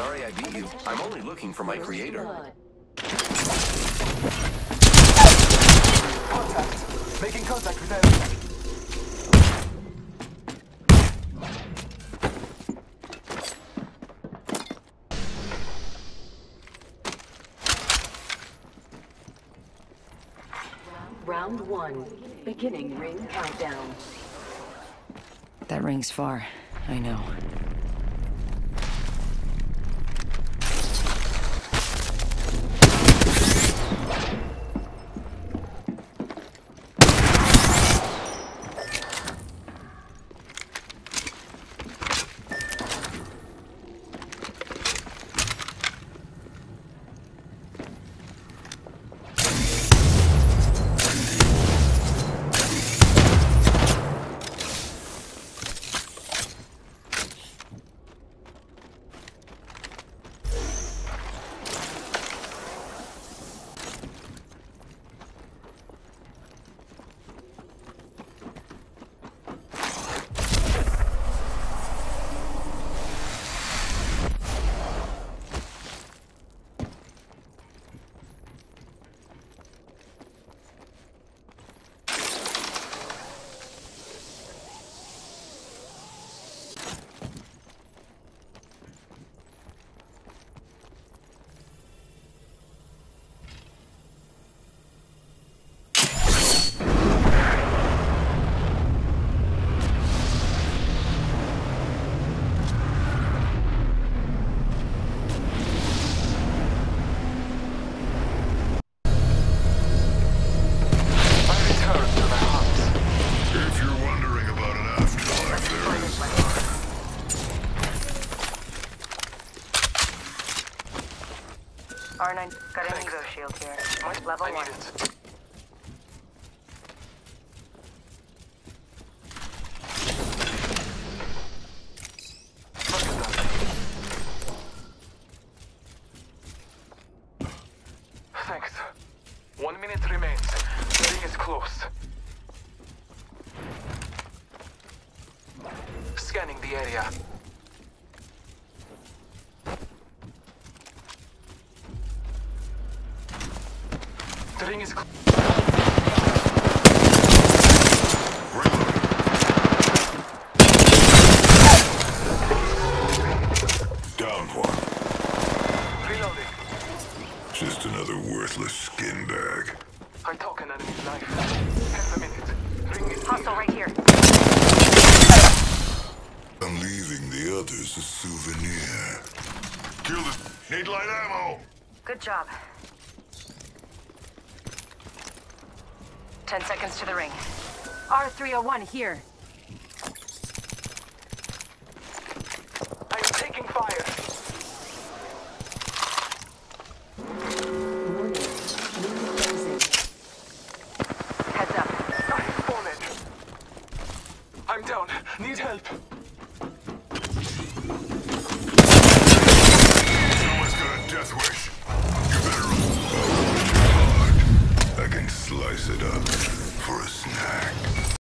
Sorry I beat you. I'm only looking for my creator. Contact. Making contact with enemy. Round one. Beginning ring countdown. That ring's far. I know. R9, got an Evo shield here. Level I one. need it. Look at that. Thanks. One minute remains. The ring is close. Scanning the area. The ring is down one. Reloading. Just another worthless skin bag. I took an enemy's life. Half a minute. Ring is Hostile right here. I'm leaving the others a souvenir. Kill this. Need light ammo. Good job. Ten seconds to the ring. R301 here. I am taking fire. Warning. Ring closing. Heads up. I'm down. Need help.